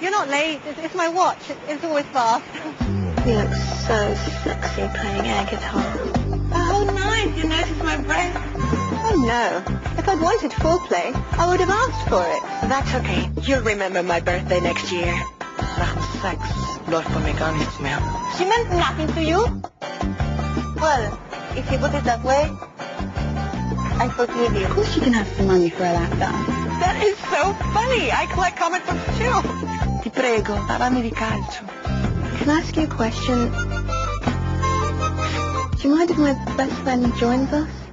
You're not late. It's, it's my watch. It, it's always fast. You look so sexy playing air guitar. Oh, nice. You noticed my breast? Oh no. If I'd wanted foreplay, I would have asked for it. That's okay. You'll remember my birthday next year. Sachen Sex läuft bei mir gar nichts mehr. She meant nothing to you? Well, if you put it that way, I forgive you. Of course you can have some money for a lap dance. That is so funny. I collect comic books too. Ti prego, parlami di calcio. Can I ask you a question? Do you mind if my best friend joins us?